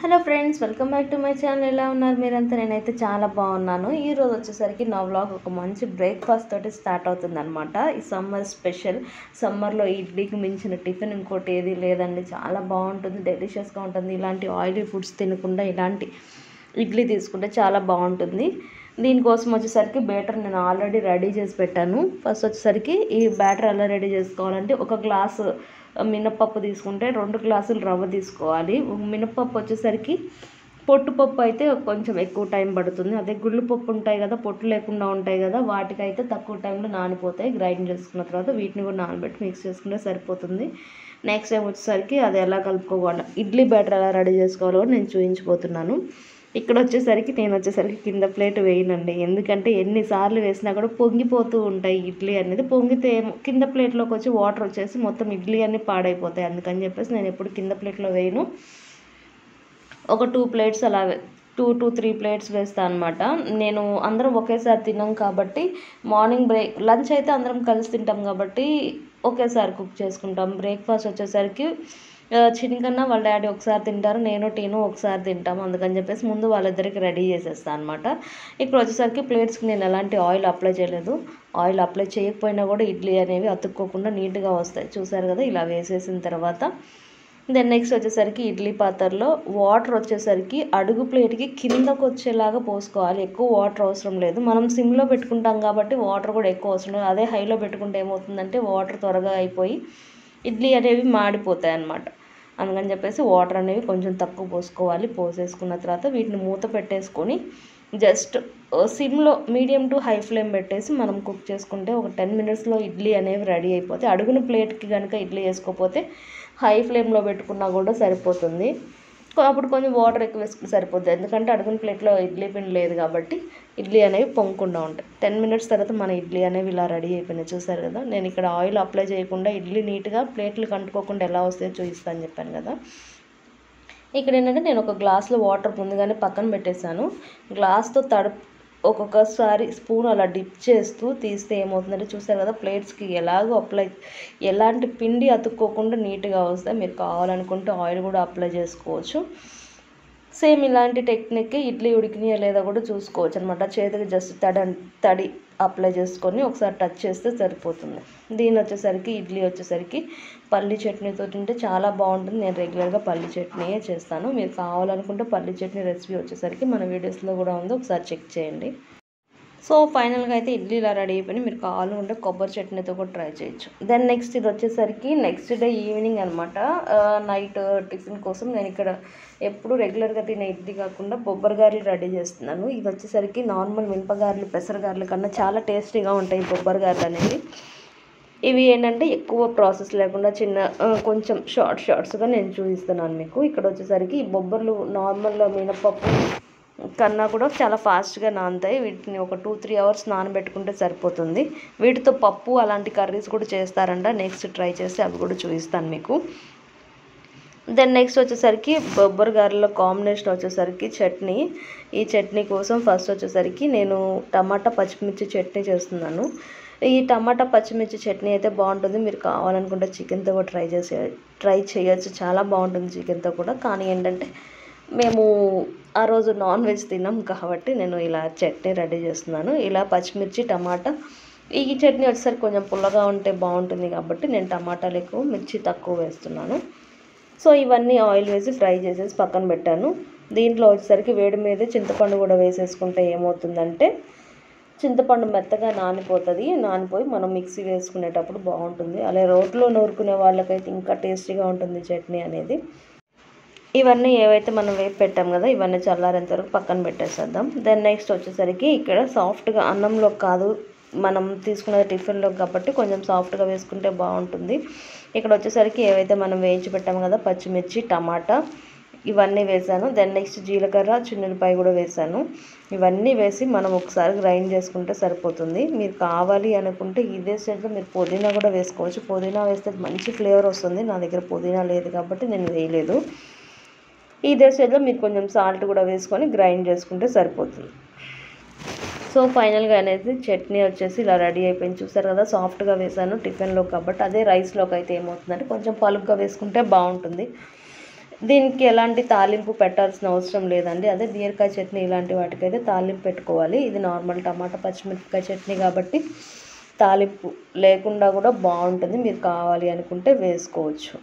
Hello friends welcome back to my channel. ఎలా ఉన్నారు మీరంతా? నేనైతే చాలా బాగున్నాను. ఈ రోజు వచ్చేసరికి నా వ్లాగ్ ఒక మంచి బ్రేక్ఫాస్ట్ తోటి స్టార్ట్ అవుతుంది అనమాట ఈ సమ్మర్ స్పెషల్ సమ్మర్లో ఇడ్లీకి మించిన టిఫిన్ ఇంకోటి ఏది లేదండి. చాలా బాగుంటుంది డెలిషియస్గా ఉంటుంది. ఇలాంటి ఆయిలీ ఫుడ్స్ తినకుండా ఇలాంటి ఇడ్లీ తీసుకుంటే చాలా బాగుంటుంది. దీనికోసం వచ్చేసరికి బ్యాటర్ నేను ఆల్రెడీ రెడీ చేసి పెట్టాను. ఫస్ట్ వచ్చేసరికి ఈ బ్యాటర్ ఎలా రెడీ చేసుకోవాలంటే ఒక గ్లాసు మినప్పప్పు తీసుకుంటే రెండు గ్లాసులు రవ్వ తీసుకోవాలి. మినప్పప్పు వచ్చేసరికి పొట్టుపప్పు అయితే కొంచెం ఎక్కువ టైం పడుతుంది. అదే గుళ్ళు పప్పు ఉంటాయి కదా పొట్టు లేకుండా ఉంటాయి కదా వాటికైతే తక్కువ టైంలో నానిపోతాయి. గ్రైండ్ చేసుకున్న తర్వాత వీటిని కూడా నానబెట్టి మిక్స్ చేసుకుంటే సరిపోతుంది. నెక్స్ట్ టైం వచ్చేసరికి అది ఎలా కలుపుకోవాలి ఇడ్లీ బ్యాటర్ ఎలా రెడీ చేసుకోవాలో నేను చూపించిపోతున్నాను ఇక్కడ వచ్చేసరికి నేను వచ్చేసరికి కింద ప్లేట్ వేయనండి. ఎందుకంటే ఎన్నిసార్లు వేసినా కూడా పొంగిపోతూ ఉంటాయి ఇడ్లీ అనేది. పొంగితే కింద ప్లేట్లోకి వచ్చి వాటర్ వచ్చేసి మొత్తం ఇడ్లీ అన్నీ పాడైపోతాయి. అందుకని చెప్పేసి నేను ఎప్పుడు కింద ప్లేట్లో వేయను. ఒక టూ ప్లేట్స్ అలా టూ టూ త్రీ ప్లేట్స్ వేస్తాను అనమాట నేను అందరం ఒకేసారి తిన్నాం కాబట్టి మార్నింగ్ బ్రేక్ లంచ్ అయితే అందరం కలిసి తింటాం కాబట్టి ఒకేసారి కుక్ చేసుకుంటాం. బ్రేక్ఫాస్ట్ వచ్చేసరికి చిన్నకన్నా వాళ్ళ డాడీ ఒకసారి తింటారు నేను టీను ఒకసారి తింటాము అందుకని చెప్పేసి ముందు వాళ్ళిద్దరికి రెడీ చేసేస్తాను అనమాట ఇక్కడ వచ్చేసరికి ప్లేట్స్కి నేను ఎలాంటి ఆయిల్ అప్లై చేయలేదు. ఆయిల్ అప్లై చేయకపోయినా కూడా ఇడ్లీ అనేవి అతుక్కోకుండా నీట్గా వస్తాయి. చూసారు కదా ఇలా వేసేసిన తర్వాత. దెన్ నెక్స్ట్ వచ్చేసరికి ఇడ్లీ పాత్రలో వాటర్ వచ్చేసరికి అడుగు ప్లేట్కి కిందకు వచ్చేలాగా పోసుకోవాలి. ఎక్కువ వాటర్ అవసరం లేదు. మనం సిమ్లో పెట్టుకుంటాం కాబట్టి వాటర్ కూడా ఎక్కువ అవసరం లేదు. అదే హైలో పెట్టుకుంటే ఏమవుతుందంటే వాటర్ త్వరగా అయిపోయి ఇడ్లీ అనేవి మాడిపోతాయి అన్నమాట. అందుకని చెప్పేసి వాటర్ అనేవి కొంచెం తక్కువ పోసుకోవాలి. పోసేసుకున్న తర్వాత వీటిని మూత పెట్టేసుకొని జస్ట్ సిమ్లో మీడియం టు హై ఫ్లేమ్ పెట్టేసి మనం కుక్ చేసుకుంటే ఒక టెన్ మినిట్స్లో ఇడ్లీ అనేవి రెడీ అయిపోతాయి. అడుగున ప్లేట్కి కనుక ఇడ్లీ వేసుకోకపోతే హై ఫ్లేమ్లో పెట్టుకున్నా కూడా సరిపోతుంది. అప్పుడు కొంచెం వాటర్ ఎక్కువ వేసుకుంటే సరిపోద్ది. ఎందుకంటే అడుగున ప్లేట్లో ఇడ్లీ పిండి లేదు కాబట్టి ఇడ్లీ అనేవి పొంగకుండా ఉంటాయి. టెన్ మినిట్స్ తర్వాత మన ఇడ్లీ అనేవి ఇలా రెడీ అయిపోయినాయి. చూసారు కదా? నేను ఇక్కడ ఆయిల్ అప్లై చేయకుండా ఇడ్లీ నీట్గా ప్లేట్లు కంటుకోకుండా ఎలా వస్తాయో చూపిస్తాను చెప్పాను కదా? ఇక్కడ ఏంటంటే నేను ఒక గ్లాస్లో వాటర్ ముందుగానే పక్కన పెట్టేశాను. గ్లాస్తో తడుపు ఒక్కొక్కసారి స్పూన్ అలా డిప్ చేస్తూ తీస్తే ఏమవుతుందంటే చూసారు కదా ప్లేట్స్కి ఎలాగో అప్లై ఎలాంటి పిండి అతుక్కోకుండా నీట్గా వస్తాయి మీరు కావాలనుకుంటే ఆయిల్ కూడా అప్లై చేసుకోవచ్చు. సేమ్ ఇలాంటి టెక్నిక్ ఇడ్లీ ఉడికినాయా లేదా కూడా చూసుకోవచ్చు అనమాట చేతికి జస్ట్ తడి తడి అప్లై చేసుకొని ఒకసారి టచ్ చేస్తే సరిపోతుంది. దీని వచ్చేసరికి ఇడ్లీ వచ్చేసరికి పల్లి చట్నీతో తింటే చాలా బాగుంటుంది. నేను రెగ్యులర్గా పల్లి చట్నీయే చేస్తాను. మీరు కావాలనుకుంటే పల్లి చట్నీ రెసిపీ వచ్చేసరికి మన వీడియోస్లో కూడా ఉంది. ఒకసారి చెక్ చేయండి. సో ఫైనల్గా అయితే ఇడ్లీ ఇలా రెడీ అయిపోయి మీరు కావాలనుకుంటే కొబ్బరి చట్నీతో కూడా ట్రై చేయొచ్చు. దెన్ నెక్స్ట్ ఇది వచ్చేసరికి నెక్స్ట్ డే ఈవినింగ్ అనమాట నైట్ టిఫిన్ కోసం నేను ఇక్కడ ఎప్పుడు రెగ్యులర్గా తినే ఇడ్లీ కాకుండా బొబ్బరి గారెలు రెడీ చేస్తున్నాను. ఇది వచ్చేసరికి నార్మల్ మినపగారెలు పెసరగారెలు కన్నా చాలా టేస్టీగా ఉంటాయి బొబ్బరి గారెలు అనేవి. ఇవి ఏంటంటే ఎక్కువ ప్రాసెస్ లేకుండా చిన్న కొంచెం షార్ట్ షార్ట్స్గా నేను చూపిస్తున్నాను మీకు. ఇక్కడ వచ్చేసరికి ఈ బొబ్బర్లు నార్మల్ మినపప్పు కన్నా కూడా చాలా ఫాస్ట్గా నానుతాయి. వీటిని ఒక టూ త్రీ అవర్స్ నానబెట్టుకుంటే సరిపోతుంది. వీటితో పప్పు అలాంటి కర్రీస్ కూడా చేస్తారంట. నెక్స్ట్ ట్రై చేసి అవి కూడా చూపిస్తాను మీకు. దెన్ నెక్స్ట్ వచ్చేసరికి బొబ్బరి గారెలో కాంబినేషన్ వచ్చేసరికి చట్నీ. ఈ చట్నీ కోసం ఫస్ట్ వచ్చేసరికి నేను టమాటా పచ్చిమిర్చి చట్నీ చేస్తున్నాను. ఈ టమాటా పచ్చిమిర్చి చట్నీ అయితే బాగుంటుంది. మీరు కావాలనుకుంటే చికెన్తో కూడా ట్రై చేసే ట్రై చేయొచ్చు. చాలా బాగుంటుంది చికెన్తో కూడా. కానీ ఏంటంటే మేము ఆ రోజు నాన్ వెజ్ తిన్నాం కాబట్టి నేను ఇలా చట్నీ రెడీ చేస్తున్నాను. ఇలా పచ్చిమిర్చి టమాటా. ఈ చట్నీ వచ్చేసరికి కొంచెం పుల్లగా ఉంటే బాగుంటుంది కాబట్టి నేను టమాటాలు ఎక్కువ మిర్చి తక్కువ వేస్తున్నాను. సో ఇవన్నీ ఆయిల్ వేసి ఫ్రై చేసేసి పక్కన పెట్టాను. దీంట్లో వచ్చేసరికి వేడి మీద చింతపండు కూడా వేసేసుకుంటే ఏమవుతుందంటే చింతపండు మెత్తగా నానిపోతుంది. నానిపోయి మనం మిక్సీ వేసుకునేటప్పుడు బాగుంటుంది. అలాగే రోట్లో నూరుకునే వాళ్ళకైతే ఇంకా టేస్టీగా ఉంటుంది చట్నీ అనేది. ఇవన్నీ ఏవైతే మనం పెట్టాం కదా ఇవన్నీ చల్లారేంత వరకు పక్కన పెట్టేసేద్దాం. దెన్ నెక్స్ట్ వచ్చేసరికి ఇక్కడ సాఫ్ట్గా అన్నంలో కాదు మనం తీసుకునే టిఫిన్లో కాబట్టి కొంచెం సాఫ్ట్గా వేసుకుంటే బాగుంటుంది. ఇక్కడ వచ్చేసరికి ఏవైతే మనం వేయించి పెట్టాము కదా పచ్చిమిర్చి టమాటా ఇవన్నీ వేసాను. దెన్ నెక్స్ట్ జీలకర్ర చిన్నపాయ కూడా వేసాను. ఇవన్నీ వేసి మనం ఒకసారి గ్రైండ్ చేసుకుంటే సరిపోతుంది. మీరు కావాలి అనుకుంటే ఇదే స్టేట్లో మీరు పుదీనా కూడా వేసుకోవచ్చు. పుదీనా వేస్తే మంచి ఫ్లేవర్ వస్తుంది. నా దగ్గర పుదీనా లేదు కాబట్టి నేను వేయలేదు. ఈ దశలో మీరు కొంచెం సాల్ట్ కూడా వేసుకొని గ్రైండ్ చేసుకుంటే సరిపోతుంది. సో ఫైనల్గా అనేది చట్నీ వచ్చేసి ఇలా రెడీ అయిపోయింది. చూసారు కదా సాఫ్ట్గా వేసాను టిఫిన్లో కాబట్టి. అదే రైస్లోకి అయితే ఏమవుతుందంటే కొంచెం పలుగ్గా వేసుకుంటే బాగుంటుంది. దీనికి ఎలాంటి తాలింపు పెట్టాల్సిన అవసరం లేదండి. అదే బీరకాయ చట్నీ ఇలాంటి వాటికైతే తాలింపు పెట్టుకోవాలి. ఇది నార్మల్ టమాటా పచ్చిమిరపకాయ చట్నీ కాబట్టి తాలింపు లేకుండా కూడా బాగుంటుంది. మీరు కావాలి అనుకుంటే వేసుకోవచ్చు.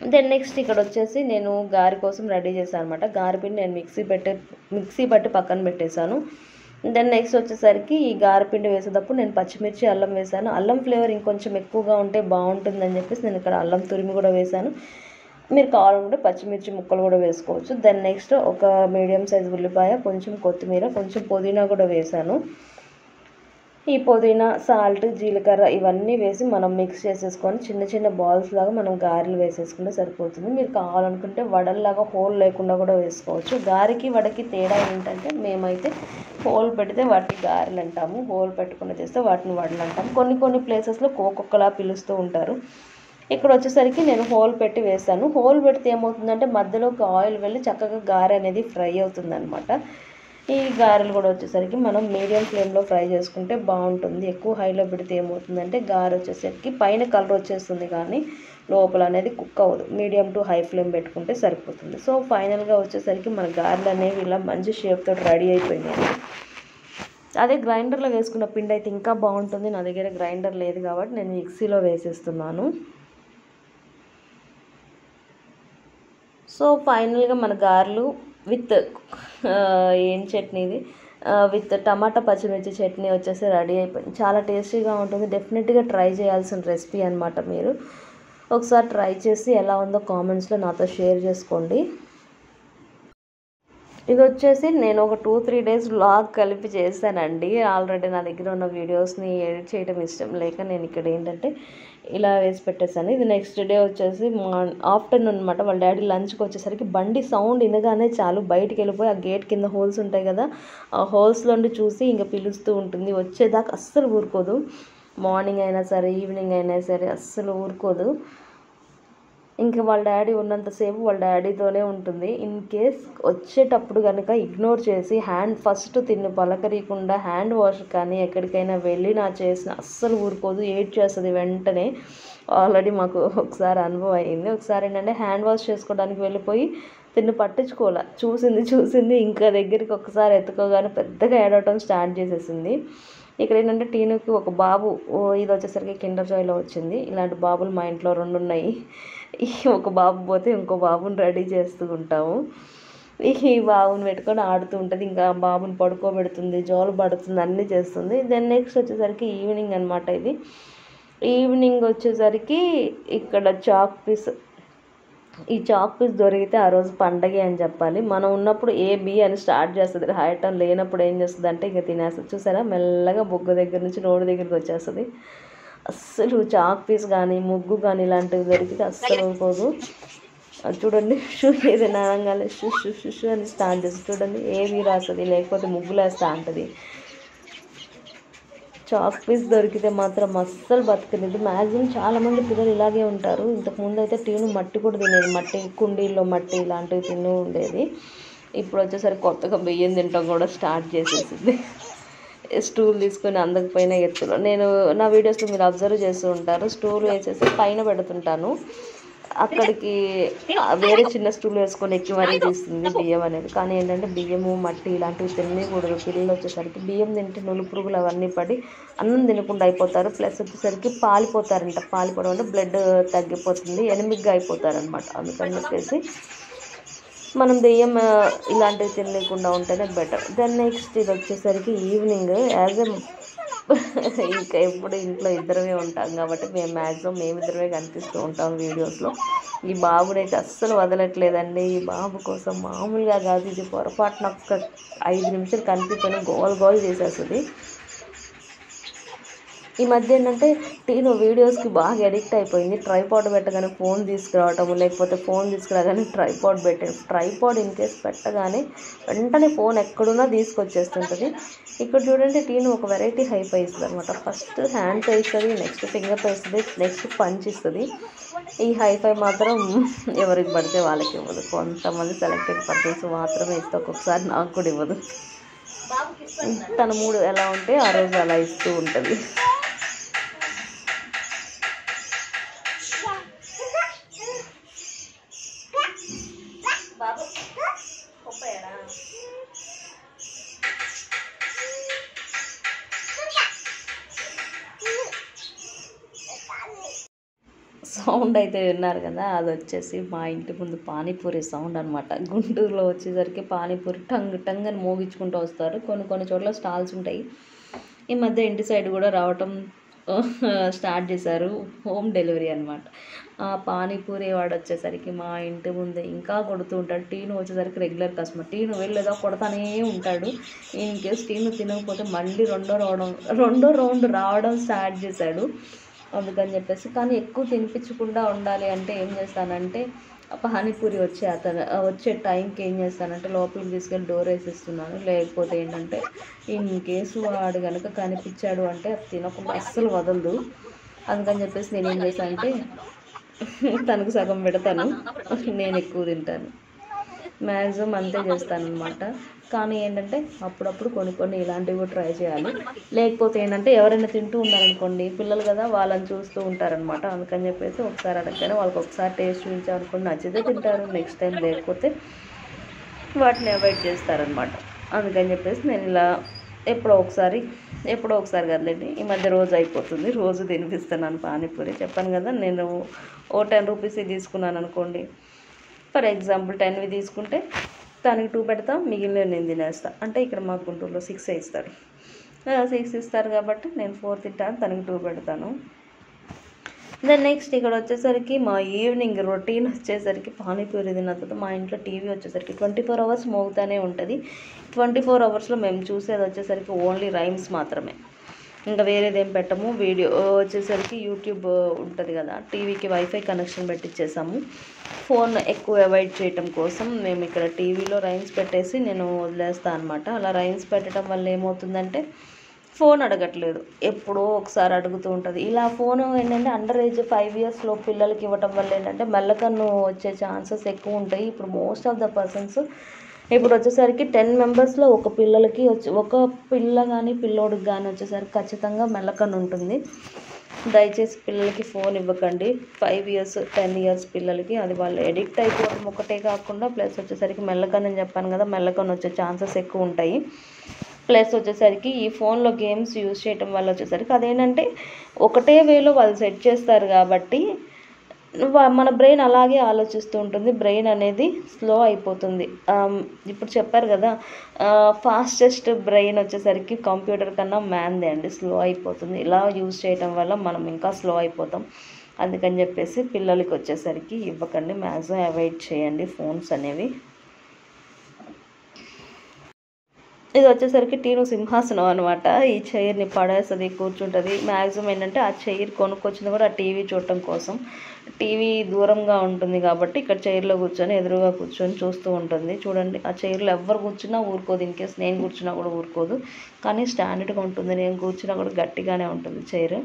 దెన్ నెక్స్ట్ ఇక్కడ వచ్చేసి నేను గారి కోసం రెడీ చేశాను అనమాట గారిపిండి నేను మిక్సీ పెట్టే మిక్సీ పట్టి పక్కన పెట్టేశాను. దెన్ నెక్స్ట్ వచ్చేసరికి ఈ గారపిండి వేసేటప్పుడు నేను పచ్చిమిర్చి అల్లం వేసాను అల్లం ఫ్లేవర్ ఇంకొంచెం ఎక్కువగా ఉంటే బాగుంటుందని చెప్పేసి నేను ఇక్కడ అల్లం తురిమి కూడా వేసాను మీరు కావాలనుకుంటే పచ్చిమిర్చి ముక్కలు కూడా వేసుకోవచ్చు. దెన్ నెక్స్ట్ ఒక మీడియం సైజ్ ఉల్లిపాయ కొంచెం కొత్తిమీర కొంచెం పుదీనా కూడా వేసాను ఈ పుదీనా సాల్ట్ జీలకర్ర ఇవన్నీ వేసి మనం మిక్స్ చేసేసుకొని చిన్న చిన్న బాల్స్ లాగా మనం గారెలు వేసేసుకుంటే సరిపోతుంది. మీరు కావాలనుకుంటే వడల్లాగా హోల్ లేకుండా కూడా వేసుకోవచ్చు. గారికి వడకి తేడా ఏంటంటే మేమైతే హోల్ పెడితే వాటికి గారెలు అంటాము. హోల్ పెట్టకుండా చేస్తే వాటిని వడలు అంటాము. కొన్ని కొన్ని ప్లేసెస్లో కోకొక్కలా పిలుస్తూ ఉంటారు. ఇక్కడ వచ్చేసరికి నేను హోల్ పెట్టి వేసాను హోల్ పెడితే ఏమవుతుందంటే మధ్యలోకి ఆయిల్ వెళ్ళి చక్కగా గారె అనేది ఫ్రై అవుతుంది ఈ గారెలు కూడా వచ్చేసరికి మనం మీడియం ఫ్లేమ్లో ఫ్రై చేసుకుంటే బాగుంటుంది. ఎక్కువ హైలో పెడితే ఏమవుతుందంటే గారె వచ్చేసరికి పైన కలర్ వచ్చేస్తుంది కానీ లోపల అనేది కుక్ అవ్వదు. మీడియం టు హై ఫ్లేమ్ పెట్టుకుంటే సరిపోతుంది. సో ఫైనల్గా వచ్చేసరికి మన గారెలు అనేవి ఇలా మంచి షేప్తో రెడీ అయిపోయినాయి. అదే గ్రైండర్లో వేసుకున్న పిండి అయితే ఇంకా బాగుంటుంది. నా దగ్గర గ్రైండర్ లేదు కాబట్టి నేను మిక్సీలో వేసేస్తున్నాను. సో ఫైనల్గా మన గారెలు విత్ ఏం చట్నీ ఇది? విత్ టమాటా పచ్చిమిర్చి చట్నీ వచ్చేసి రెడీ అయిపోయింది. చాలా టేస్టీగా ఉంటుంది. డెఫినెట్గా ట్రై చేయాల్సిన రెసిపీ అనమాట మీరు. ఒకసారి ట్రై చేసి ఎలా ఉందో కామెంట్స్లో నాతో షేర్ చేసుకోండి. ఇది వచ్చేసి నేను ఒక టూ త్రీ డేస్ వ్లాగ్ కలిపి చేశానండి. ఆల్రెడీ నా దగ్గర ఉన్న వీడియోస్ని ఎడిట్ చేయడం ఇష్టం లేక నేను ఇక్కడ ఏంటంటే ఇలా వేసి పెట్టేశాను. ఇది నెక్స్ట్ డే వచ్చేసి మా ఆఫ్టర్నూన్ అనమాట వాళ్ళ డాడీ లంచ్కి వచ్చేసరికి బండి సౌండ్ వినగానే చాలు బయటికి వెళ్ళిపోయి ఆ గేట్ కింద హోల్స్ ఉంటాయి కదా ఆ హోల్స్లో చూసి ఇంకా పిలుస్తూ ఉంటుంది. వచ్చేదాకా అస్సలు ఊరుకోదు. మార్నింగ్ అయినా సరే ఈవినింగ్ అయినా సరే అస్సలు ఊరుకోదు. ఇంకా వాళ్ళ డాడీ ఉన్నంతసేపు వాళ్ళ డాడీతోనే ఉంటుంది. ఇన్ కేస్ వచ్చేటప్పుడు కనుక ఇగ్నోర్ చేసి హ్యాండ్ ఫస్ట్ తిన్ను పలకరీయకుండా హ్యాండ్ వాష్ కానీ ఎక్కడికైనా వెళ్ళినా చేసిన అస్సలు ఊరుకోదు ఏడ్ చేస్తుంది వెంటనే. ఆల్రెడీ మాకు ఒకసారి అనుభవం అయింది. ఒకసారి ఏంటంటే హ్యాండ్ వాష్ చేసుకోవడానికి వెళ్ళిపోయి తిన్ను పట్టించుకోలే చూసింది చూసింది ఇంకా దగ్గరికి ఒకసారి ఎత్తుకోగానే పెద్దగా ఏడవటం స్టార్ట్ చేసేసింది. ఇక్కడ ఏంటంటే టీనుకి ఒక బాబు ఓ ఇది వచ్చేసరికి కిండర్ జాయ్లో వచ్చింది. ఇలాంటి బాబులు మా ఇంట్లో రెండు ఉన్నాయి ఒక బాబు పోతే ఇంకో బాబుని రెడీ చేస్తూ ఉంటాము. ఈ బాబుని పెట్టుకొని ఆడుతూ ఉంటుంది. ఇంకా బాబుని పడుకోబెడుతుంది జోలు పడుతుంది అన్నీ చేస్తుంది. దెన్ నెక్స్ట్ వచ్చేసరికి ఈవినింగ్ అనమాట ఇది. ఈవినింగ్ వచ్చేసరికి ఇక్కడ చాక్ పీస్ ఈ చాక్ పీస్ దొరికితే ఆ రోజు పండగే అని చెప్పాలి. మనం ఉన్నప్పుడు ఏ బి అని స్టార్ట్ చేస్తుంది. హాయటం లేనప్పుడు ఏం చేస్తుంది అంటే ఇక తినేస్తుంది. చూసారా? మెల్లగా బొగ్గు దగ్గర నుంచి రోడ్డు దగ్గరికి వచ్చేస్తుంది. అస్సలు చాక్ పీస్ కానీ ముగ్గు కానీ ఇలాంటివి దొరికితే అస్సలు పోదు అది చూడండి. షూ ఏదైనా అనగానే షూ షూ షూ షూ అని స్టార్ట్ చేస్తుంది. చూడండి. ఏవి రాస్తుంది? లేకపోతే ముగ్గులేస్తా అంటది. చాక్ పీస్ దొరికితే మాత్రం అస్సలు బతకలేదు మ్యాక్సిమం చాలామంది పిల్లలు ఇలాగే ఉంటారు. ఇంతకుముందు అయితే టీను మట్టి కూడా తినేది. మట్టి కుండీల్లో మట్టి ఇలాంటివి తిని ఉండేది. ఇప్పుడు వచ్చేసరికి కొత్తగా బియ్యం తింటాం కూడా స్టార్ట్ చేసేసింది. స్టూల్ తీసుకొని అందకపోయినా ఎత్తులో. నేను నా వీడియోస్లో మీరు అబ్జర్వ్ చేస్తూ ఉంటారు. స్టూల్ వేసేసి పైన పెడుతుంటాను. అక్కడికి వేరే చిన్న స్టూల్ వేసుకొని ఎక్కి మరీ తీస్తుంది బియ్యం అనేది. కానీ ఏంటంటే బియ్యము మట్టి ఇలాంటివి తినకూడదు పిల్లలు వచ్చేసరికి బియ్యం తింటే నులు పురుగులు అవన్నీ పడి అన్నం తినకుండా అయిపోతారు. ప్లస్ వచ్చేసరికి పాలిపోతారంట. పాలిపోవడం అంటే బ్లడ్ తగ్గిపోతుంది ఎనిమిగ్గా అయిపోతారనమాట అందుకని చెప్పేసి మనం దెయ్యం ఇలాంటివి తినలేకుండా ఉంటేనే బెటర్. దెన్ నెక్స్ట్ ఇది వచ్చేసరికి ఈవినింగ్ యాజ్ ఎ ఇంకా ఎప్పుడు ఇంట్లో ఇద్దరమే ఉంటాం కాబట్టి మేము మ్యాక్సిమం మేమిద్దరమే కనిపిస్తూ ఉంటాం వీడియోస్లో. ఈ బాబునైతే అస్సలు వదలట్లేదండి. ఈ బాబు కోసం మామూలుగా కాదు ఇది పొరపాటున ఒక్క ఐదు నిమిషాలు కనిపించని గోల్ గోల్ చేసేస్తుంది. ఈ మధ్య ఏంటంటే టీను వీడియోస్కి బాగా అడిక్ట్ అయిపోయింది. ట్రైపాడ్ పెట్టగానే ఫోన్ తీసుకురావటము లేకపోతే ఫోన్ తీసుకురాగానే ట్రైపాడ్ పెట్టే ట్రైపాడ్ ఇన్ కేస్ పెట్టగానే వెంటనే ఫోన్ ఎక్కడున్నా తీసుకొచ్చేస్తుంటుంది. ఇక్కడ చూడండి టీను ఒక వెరైటీ హైప్ ఇస్తుంది అనమాట ఫస్ట్ హ్యాండ్తో ఇస్తుంది నెక్స్ట్ ఫింగర్తో ఇస్తుంది నెక్స్ట్ పంచ్ ఇస్తుంది. ఈ హైఫై మాత్రం ఎవరికి పడితే వాళ్ళకి ఇవ్వదు. కొంతమంది సెలెక్టెడ్ పర్సన్స్ మాత్రమే ఇస్తే ఒక్కొక్కసారి నాకు కూడా ఇవ్వదు. తన మూడు ఎలా ఉంటే ఆ రోజు అలా ఇస్తూ ఉంటుంది. సౌండ్ అయితే విన్నారు కదా అది వచ్చేసి మా ఇంటి ముందు పానీపూరి సౌండ్ అనమాట గుంటూరులో వచ్చేసరికి పానీపూరి టంగ్ టంగ్ అని మోగించుకుంటూ వస్తారు. కొన్ని కొన్ని చోట్ల స్టాల్స్ ఉంటాయి. ఈ మధ్య ఇంటి సైడ్ కూడా రావటం స్టార్ట్ చేశారు. హోమ్ డెలివరీ అనమాట ఆ పానీపూరి వాడు వచ్చేసరికి మా ఇంటి ముందే ఇంకా కొడుతూ ఉంటాడు. టీను వచ్చేసరికి రెగ్యులర్ కస్టమర్. టీను వెళ్ళేదో కొడతానే ఉంటాడు. ఇన్ కేస్ టీను తినకపోతే మళ్ళీ రెండో రావడం రెండో రౌండ్ రావడం స్టార్ట్ చేశాడు. అందుకని చెప్పేసి కానీ ఎక్కువ తినిపించకుండా ఉండాలి అంటే ఏం చేస్తానంటే పానీపూరి వచ్చే అతను వచ్చే టైంకి ఏం చేస్తానంటే లోపలికి తీసుకెళ్ళి డోర్ వేసేస్తున్నాను. లేకపోతే ఏంటంటే ఇన్ కేసు వాడు కనుక కనిపించాడు అంటే అది తినకుండా అస్సలు వదలదు. అందుకని చెప్పేసి నేను ఏం చేశానంటే తనకు సగం పెడతాను. నేను ఎక్కువ తింటాను. మ్యాక్సిమం అంతే చేస్తాను అనమాట కానీ ఏంటంటే అప్పుడప్పుడు కొన్ని కొన్ని ఇలాంటివి కూడా ట్రై చేయాలి. లేకపోతే ఏంటంటే ఎవరైనా తింటూ ఉన్నారనుకోండి పిల్లలు కదా వాళ్ళని చూస్తూ ఉంటారనమాట అందుకని చెప్పేసి ఒకసారి అడగగానే వాళ్ళకి ఒకసారి టేస్ట్ చూపించామనుకోండి నచ్చితే తింటారు. నెక్స్ట్ టైం లేకపోతే వాటిని అవాయిడ్ చేస్తారనమాట అందుకని చెప్పేసి నేను ఇలా ఎప్పుడో ఒకసారి ఎప్పుడో ఒకసారి కదలండి ఈ మధ్య రోజు అయిపోతుంది. రోజు తినిపిస్తున్నాను పానీపూరి. చెప్పాను కదా నేను ఓ టెన్ రూపీస్ తీసుకున్నాను అనుకోండి. ఫర్ ఎగ్జాంపుల్ టెన్వి తీసుకుంటే తనకి టూ పెడతా మిగిలిన నేను తినేస్తా. అంటే ఇక్కడ మా గుంటూరులో సిక్స్ ఇస్తారు. సిక్స్ ఇస్తారు కాబట్టి నేను ఫోర్ తింటాను తనకి టూ పెడతాను. దెన్ నెక్స్ట్ ఇక్కడ వచ్చేసరికి మా ఈవినింగ్ రొటీన్ వచ్చేసరికి పానీపూరి తిన్న తర్వాత మా ఇంట్లో టీవీ వచ్చేసరికి ట్వంటీ ఫోర్ అవర్స్ మోగుతూనే ఉంటుంది. ట్వంటీ ఫోర్ అవర్స్లో మేము చూసేది వచ్చేసరికి ఓన్లీ రైమ్స్ మాత్రమే. ఇంకా వేరేదేం పెట్టము. వీడియో వచ్చేసరికి యూట్యూబ్ ఉంటుంది కదా టీవీకి వైఫై కనెక్షన్ పెట్టించేసాము ఫోన్ ఎక్కువ అవాయిడ్ చేయటం కోసం మేము ఇక్కడ టీవీలో రైమ్స్ పెట్టేసి నేను వదిలేస్తాను అనమాట అలా రైమ్స్ పెట్టడం వల్ల ఏమవుతుందంటే ఫోన్ అడగట్లేదు. ఎప్పుడో ఒకసారి అడుగుతూ ఉంటుంది. ఇలా ఫోన్ ఏంటంటే అండర్ ఏజ్ ఫైవ్ ఇయర్స్లో పిల్లలకి ఇవ్వటం వల్ల ఏంటంటే మెల్లకన్ను వచ్చే ఛాన్సెస్ ఎక్కువ ఉంటాయి. ఇప్పుడు మోస్ట్ ఆఫ్ ద పర్సన్స్ ఇప్పుడు వచ్చేసరికి టెన్ మెంబర్స్లో ఒక పిల్లలకి వచ్చి ఒక పిల్ల కానీ పిల్లోడికి కానీ వచ్చేసరికి ఖచ్చితంగా మెల్లకన్ను ఉంటుంది. దయచేసి పిల్లలకి ఫోన్ ఇవ్వకండి. ఫైవ్ ఇయర్స్ టెన్ ఇయర్స్ పిల్లలకి అది వాళ్ళు ఎడిక్ట్ అయిపోవడం ఒకటే కాకుండా ప్లస్ వచ్చేసరికి మెల్లకన్ను అని చెప్పాను కదా మెల్లకన్ను వచ్చే ఛాన్సెస్ ఎక్కువ ఉంటాయి. ప్లస్ వచ్చేసరికి ఈ ఫోన్లో గేమ్స్ యూజ్ చేయటం వల్ల వచ్చేసరికి అదేంటంటే ఒకటే వేలో వాళ్ళు సెట్ చేస్తారు కాబట్టి మన బ్రెయిన్ అలాగే ఆలోచిస్తూ ఉంటుంది. బ్రెయిన్ అనేది స్లో అయిపోతుంది. ఇప్పుడు చెప్పారు కదా ఫాస్టెస్ట్ బ్రెయిన్ వచ్చేసరికి కంప్యూటర్ కన్నా మ్యాన్దే అండి. స్లో అయిపోతుంది. ఇలా యూజ్ చేయటం వల్ల మనం ఇంకా స్లో అయిపోతాం. అందుకని చెప్పేసి పిల్లలకి వచ్చేసరికి ఇవ్వకండి. మ్యాక్సిమం అవాయిడ్ చేయండి ఫోన్స్ అనేవి. ఇది వచ్చేసరికి టీను సింహాసనం అనమాట ఈ చైర్ని పడేస్తుంది కూర్చుంటుంది. మ్యాక్సిమం ఏంటంటే ఆ చైర్ కొనుక్కొచ్చింది కూడా ఆ టీవీ చూడటం కోసం. టీవీ దూరంగా ఉంటుంది కాబట్టి ఇక్కడ చైర్లో కూర్చొని ఎదురుగా కూర్చొని చూస్తూ ఉంటుంది. చూడండి ఆ చైర్లో ఎవరు కూర్చున్నా ఊరుకోదు. ఇన్ కేస్ నేను కూర్చున్నా కూడా ఊరుకోదు. కానీ స్టాండర్డ్గా ఉంటుంది. నేను కూర్చున్నా కూడా గట్టిగానే ఉంటుంది చైర్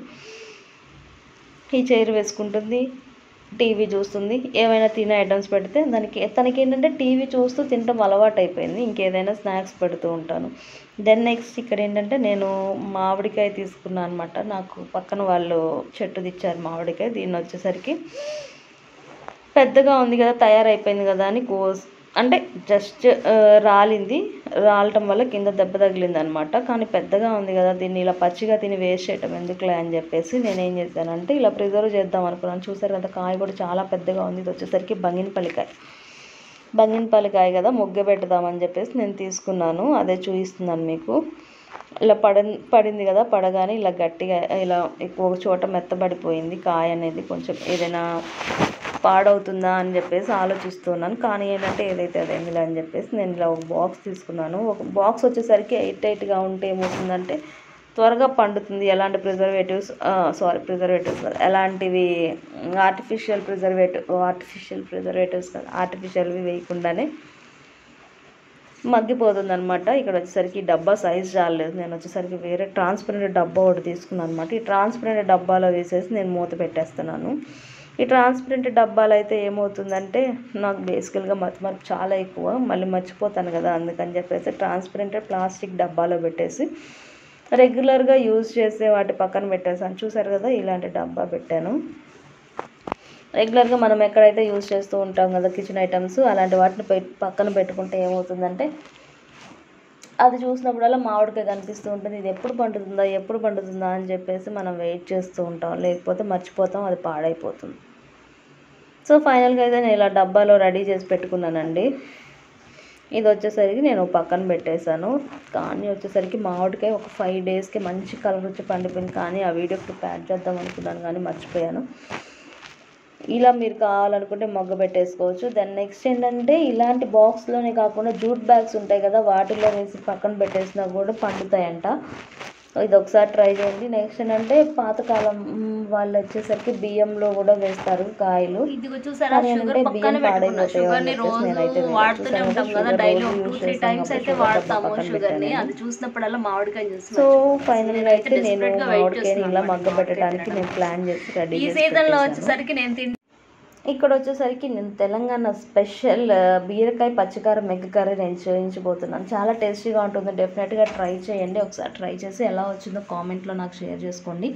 ఈ చైర్ వేసుకుంటుంది. టీవీ చూస్తుంది. ఏమైనా తినే ఐటమ్స్ పెడితే దానికి తనకి ఏంటంటే టీవీ చూస్తూ తినటం అలవాటు అయిపోయింది ఇంకేదైనా స్నాక్స్ పెడుతూ ఉంటాను. దెన్ నెక్స్ట్ ఇక్కడ ఏంటంటే నేను మామిడికాయ తీసుకున్నాను అనమాట నాకు పక్కన వాళ్ళు చెట్టు తెచ్చారు మామిడికాయ. దీన్ని వచ్చేసరికి పెద్దగా ఉంది కదా తయారైపోయింది కదా అని కోస్ అంటే జస్ట్ రాలింది. రాలటం వల్ల కింద దెబ్బ తగిలింది అనమాట కానీ పెద్దగా ఉంది కదా దీన్ని ఇలా పచ్చిగా తిని వేస్ట్ చేయటం ఎందుకులే అని చెప్పేసి నేను ఏం చేశానంటే ఇలా ప్రిజర్వ్ చేద్దాం అనుకున్నాను. చూసారు కదా కాయ కూడా చాలా పెద్దగా ఉంది. ఇది వచ్చేసరికి బంగినపల్లికాయ. బంగినపల్లికాయ కదా ముగ్గ పెడదామని చెప్పేసి నేను తీసుకున్నాను. అదే చూపిస్తున్నాను మీకు. ఇలా పడ పడింది కదా పడగానే ఇలా గట్టిగా ఇలా ఎక్కువ చోట మెత్తబడిపోయింది. కాయ అనేది కొంచెం ఏదైనా పాడవుతుందా అని చెప్పేసి ఆలోచిస్తున్నాను. కానీ ఏంటంటే ఏదైతే అదేందిలే అని చెప్పేసి నేను ఇలా ఒక బాక్స్ తీసుకున్నాను. ఒక బాక్స్ వచ్చేసరికి ఎయిట్ ఎయిట్గా ఉంటే ఏమవుతుందంటే త్వరగా పండుతుంది. ఎలాంటి ప్రిజర్వేటివ్స్ సారీ ప్రిజర్వేటివ్స్ కాదు. ఎలాంటివి ఆర్టిఫిషియల్ ప్రిజర్వేటివ్ ఆర్టిఫిషియల్ ప్రిజర్వేటివ్స్ కాదు. ఆర్టిఫిషియల్వి వేయకుండానే మగ్గిపోతుంది అనమాట ఇక్కడ వచ్చేసరికి డబ్బా సైజ్ రాలేదు. నేను వచ్చేసరికి వేరే ట్రాన్స్పరెంట్ డబ్బా ఒకటి తీసుకున్నాను అనమాట ఈ ట్రాన్స్పరెంట్ డబ్బాలో వేసేసి నేను మూత పెట్టేస్తున్నాను. ఈ ట్రాన్స్పరెంట్ డబ్బాలు అయితే ఏమవుతుందంటే నాకు బేసికల్గా మతిమరుపు చాలా ఎక్కువ. మళ్ళీ మర్చిపోతాను కదా అందుకని చెప్పేసి ట్రాన్స్పరెంట్ ప్లాస్టిక్ డబ్బాలో పెట్టేసి రెగ్యులర్గా యూజ్ చేసే వాటి పక్కన పెట్టేసాను చూసారు కదా ఇలాంటి డబ్బా పెట్టాను. రెగ్యులర్గా మనం ఎక్కడైతే యూజ్ చేస్తూ ఉంటాం కదా కిచెన్ ఐటమ్స్ అలాంటి వాటిని పెట్ పక్కన పెట్టుకుంటే ఏమవుతుందంటే అది చూసినప్పుడల్లా మామిడికాయ కనిపిస్తూ ఉంటుంది. ఇది ఎప్పుడు పండుతుందా ఎప్పుడు పండుతుందా అని చెప్పేసి మనం వెయిట్ చేస్తూ ఉంటాం. లేకపోతే మర్చిపోతాం అది పాడైపోతుంది. సో ఫైనల్గా అయితే నేను ఇలా డబ్బాలో రెడీ చేసి పెట్టుకున్నానండి. ఇది వచ్చేసరికి నేను పక్కన పెట్టేశాను. కానీ వచ్చేసరికి మామిడికాయ ఒక ఫైవ్ డేస్కి మంచి కలర్ వచ్చి పండిపోయింది. కానీ ఆ వీడియో క్లిప్ యాడ్ చేద్దాం అనుకున్నాను కానీ మర్చిపోయాను. ఇలా మీరు కావాలనుకుంటే మగ్గ పెట్టేసుకోవచ్చు. దెన్ నెక్స్ట్ ఏంటంటే ఇలాంటి బాక్స్లోనే కాకుండా జూట్ బ్యాగ్స్ ఉంటాయి కదా వాటిలో వేసి పక్కన పెట్టేసినా కూడా పండుతాయంట. ఇది ఒకసారి ట్రై చేయండి. నెక్స్ట్ ఏంటంటే పాతకాలం వాళ్ళు వచ్చేసరికి బియ్యంలో కూడా వేస్తారు కాయలు. ఏంటంటే బియ్యం పాడైపోతాయి సో నేనైతే అయితే నేను మామిడికాయని ఇలా మగ్గ పెట్టడానికి నేను ప్లాన్ చేసి రెడీ ఈ సీజన్లో. వచ్చేసరికి నేను ఇక్కడ వచ్చేసరికి నేను తెలంగాణ స్పెషల్ బీరకాయ పచ్చికారం ఎగ్ కర్రీ నేను చేయించబోతున్నాను. చాలా టేస్టీగా ఉంటుంది. డెఫినెట్గా ట్రై చేయండి. ఒకసారి ట్రై చేసి ఎలా వచ్చిందో కామెంట్లో నాకు షేర్ చేసుకోండి.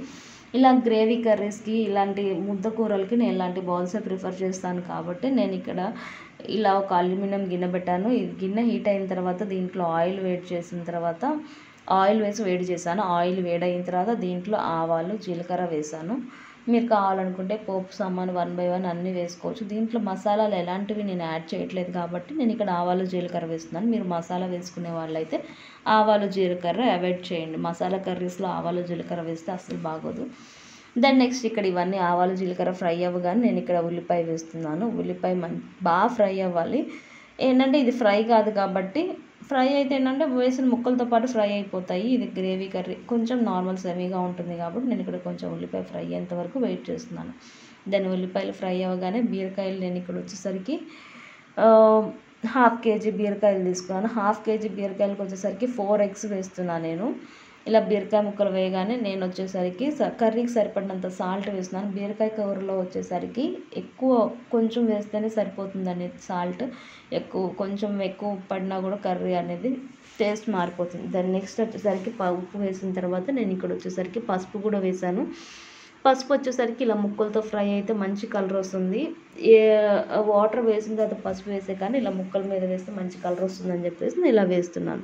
ఇలా గ్రేవీ కర్రీస్కి ఇలాంటి ముద్ద కూరలకి నేను ఇలాంటి బౌల్సే ప్రిఫర్ చేస్తాను కాబట్టి నేను ఇక్కడ ఇలా ఒక అల్యూమినియం గిన్నె పెట్టాను. ఈ గిన్నె హీట్ అయిన తర్వాత దీంట్లో ఆయిల్ వేడి చేసిన తర్వాత ఆయిల్ వేసి వేడి చేశాను. ఆయిల్ వేడైన తర్వాత దీంట్లో ఆవాలు జీలకర్ర వేసాను మీరు కావాలనుకుంటే పోపు సామాన్ వన్ బై వన్ అన్నీ వేసుకోవచ్చు. దీంట్లో మసాలాలు ఎలాంటివి నేను యాడ్ చేయట్లేదు కాబట్టి నేను ఇక్కడ ఆవాలు జీలకర్ర వేస్తున్నాను. మీరు మసాలా వేసుకునే వాళ్ళైతే ఆవాలు జీలకర్ర అవాయిడ్ చేయండి. మసాలా కర్రీస్లో ఆవాలు జీలకర్ర వేస్తే అసలు బాగోదు. దెన్ నెక్స్ట్ ఇక్కడ ఇవన్నీ ఆవాలు జీలకర్ర ఫ్రై అవ్వగానే నేను ఇక్కడ ఉల్లిపాయ వేస్తున్నాను. ఉల్లిపాయ బాగా ఫ్రై అవ్వాలి. ఏంటంటే ఇది ఫ్రై కాదు కాబట్టి ఫ్రై అయితే ఏంటంటే వేసిన ముక్కలతో పాటు ఫ్రై అయిపోతాయి. ఇది గ్రేవీ కర్రీ. కొంచెం నార్మల్ సెమీగా ఉంటుంది కాబట్టి నేను ఇక్కడ కొంచెం ఉల్లిపాయ ఫ్రై అయ్యేంత వరకు వెయిట్ చేస్తున్నాను. దాని ఉల్లిపాయలు ఫ్రై అవ్వగానే బీరకాయలు నేను ఇక్కడ వచ్చేసరికి హాఫ్ కేజీ బీరకాయలు తీసుకున్నాను. హాఫ్ కేజీ బీరకాయలకు వచ్చేసరికి ఫోర్ ఎగ్స్ వేస్తున్నాను నేను. ఇలా బీరకాయ ముక్కలు వేయగానే నేను వచ్చేసరికి స- కర్రీకి సరిపడినంత సాల్ట్ వేస్తున్నాను. బీరకాయ కూరలో వచ్చేసరికి ఎక్కువ కొంచెం వేస్తేనే సరిపోతుందని సాల్ట్ ఎక్కువ కొంచెం ఎక్కువ పడినా కూడా కర్రీ అనేది టేస్ట్ మారిపోతుంది. దాని నెక్స్ట్ వచ్చేసరికి ప- ఉప్పు వేసిన తర్వాత నేను ఇక్కడ వచ్చేసరికి పసుపు కూడా వేసాను పసుపు వచ్చేసరికి ఇలా ముక్కలతో ఫ్రై అయితే మంచి కలర్ వస్తుంది. ఏ వాటర్ వేసిన తర్వాత పసుపు వేసే కానీ ఇలా ముక్కల మీద వేస్తే మంచి కలర్ వస్తుందని చెప్పేసి నేను ఇలా వేస్తున్నాను.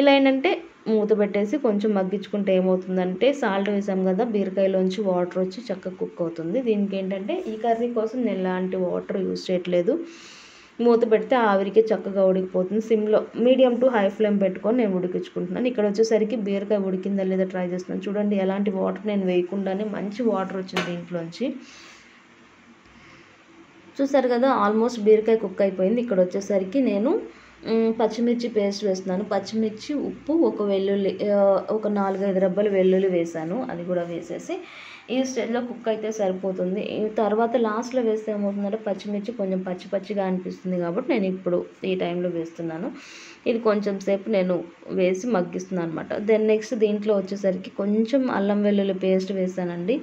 ఇలా ఏంటంటే మూత పెట్టేసి కొంచెం మగ్గించుకుంటే ఏమవుతుందంటే సాల్ట్ వేసాం కదా బీరకాయలోంచి వాటర్ వచ్చి చక్కగా కుక్ అవుతుంది. దీనికి ఏంటంటే ఈ కర్రీ కోసం నేను ఎలాంటి వాటర్ యూస్ చేయట్లేదు. మూత పెడితే ఆవిరికే చక్కగా ఉడికిపోతుంది. సిమ్లో మీడియం టు హై ఫ్లేమ్ పెట్టుకొని నేను ఉడికించుకుంటున్నాను. ఇక్కడ వచ్చేసరికి బీరకాయ ఉడికిందా లేదా ట్రై చేస్తున్నాను. చూడండి ఎలాంటి వాటర్ నేను వేయకుండానే మంచి వాటర్ వచ్చింది దీంట్లోంచి. చూసారు కదా ఆల్మోస్ట్ బీరకాయ కుక్ అయిపోయింది. ఇక్కడ వచ్చేసరికి నేను పచ్చిమిర్చి పేస్ట్ వేస్తున్నాను. పచ్చిమిర్చి ఉప్పు ఒక వెల్లుల్లి ఒక నాలుగైదు రబ్బలు వెల్లుల్లి వేసాను అది కూడా వేసేసి ఈ స్టేజ్లో కుక్ అయితే సరిపోతుంది. తర్వాత లాస్ట్లో వేస్తే ఏమవుతుందంటే పచ్చిమిర్చి కొంచెం పచ్చి పచ్చిగా అనిపిస్తుంది కాబట్టి నేను ఇప్పుడు ఈ టైంలో వేస్తున్నాను. ఇది కొంచెం సేపు నేను వేసి మగ్గిస్తున్నాను అనమాట దెన్ నెక్స్ట్ దీంట్లో వచ్చేసరికి కొంచెం అల్లం వెల్లుల్లి పేస్ట్ వేసానండి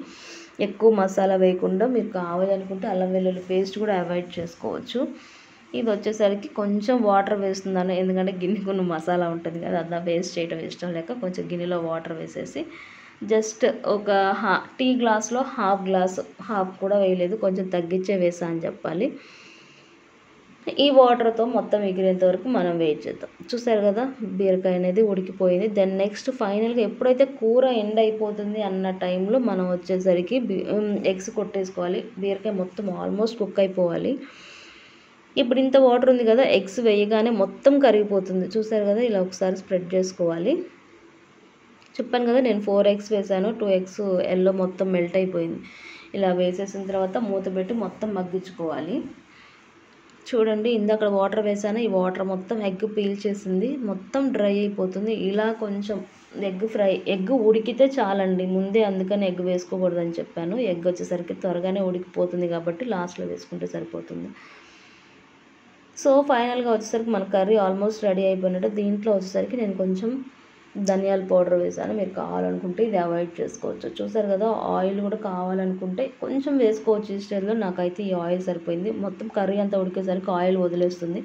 ఎక్కువ మసాలా వేయకుండా మీరు కావాలనుకుంటే అల్లం వెల్లుల్లి పేస్ట్ కూడా అవాయిడ్ చేసుకోవచ్చు. ఇది వచ్చేసరికి కొంచెం వాటర్ వేస్తున్నాను ఎందుకంటే గిన్నె కొన్ని మసాలా ఉంటుంది కదా అదా వేస్ట్ చేయడం ఇష్టం లేక కొంచెం గిన్నెలో వాటర్ వేసేసి జస్ట్ ఒక హా టీ గ్లాస్లో హాఫ్ గ్లాస్ హాఫ్ కూడా వేయలేదు కొంచెం తగ్గించే వేసా అని చెప్పాలి. ఈ వాటర్తో మొత్తం ఎగిరేంత వరకు మనం వెయిట్ చేద్దాం. చూసారు కదా బీరకాయ అనేది ఉడికిపోయింది. దెన్ నెక్స్ట్ ఫైనల్గా ఎప్పుడైతే కూర ఎండ్ అయిపోతుంది అన్న టైంలో మనం వచ్చేసరికి ఎగ్స్ కొట్టేసుకోవాలి. బీరకాయ మొత్తం ఆల్మోస్ట్ కుక్ అయిపోవాలి. ఇప్పుడు ఇంత వాటర్ ఉంది కదా ఎగ్స్ వేయగానే మొత్తం కరిగిపోతుంది. చూసారు కదా ఇలా ఒకసారి స్ప్రెడ్ చేసుకోవాలి. చెప్పాను కదా నేను ఫోర్ ఎగ్స్ వేసాను టూ ఎగ్స్ ఎల్లో మొత్తం మెల్ట్ అయిపోయింది. ఇలా వేసేసిన తర్వాత మూత పెట్టి మొత్తం మగ్గించుకోవాలి. చూడండి ఇందాక వాటర్ వేసాను ఈ వాటర్ మొత్తం ఎగ్ పీల్చేసింది మొత్తం డ్రై అయిపోతుంది. ఇలా కొంచెం ఎగ్ ఫ్రై ఎగ్ ఉడికితే చాలండి. ముందే అందుకని ఎగ్ వేసుకోకూడదని చెప్పాను. ఎగ్ వచ్చేసరికి త్వరగానే ఉడికిపోతుంది కాబట్టి లాస్ట్లో వేసుకుంటే సరిపోతుంది. సో ఫైనల్గా వచ్చేసరికి మన కర్రీ ఆల్మోస్ట్ రెడీ అయిపోయినట్టు దీంట్లో వచ్చేసరికి నేను కొంచెం ధనియాల పౌడర్ వేసాను మీరు కావాలనుకుంటే ఇది అవాయిడ్ చేసుకోవచ్చు. చూసారు కదా ఆయిల్ కూడా కావాలనుకుంటే కొంచెం వేసుకోవచ్చు ఈ స్టైల్లో. నాకైతే ఈ ఆయిల్ సరిపోయింది. మొత్తం కర్రీ అంతా ఉడికేసరికి ఆయిల్ వదిలేస్తుంది.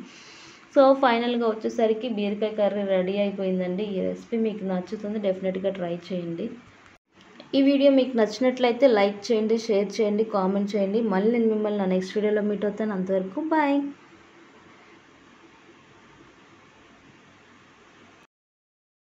సో ఫైనల్గా వచ్చేసరికి బీరకాయ కర్రీ రెడీ అయిపోయిందండి. ఈ రెసిపీ మీకు నచ్చుతుంది డెఫినెట్గా ట్రై చేయండి. ఈ వీడియో మీకు నచ్చినట్లయితే లైక్ చేయండి షేర్ చేయండి కామెంట్ చేయండి. మళ్ళీ నేను మిమ్మల్ని నా నెక్స్ట్ వీడియోలో మీట్ అవుతాను. అంతవరకు బాయ్.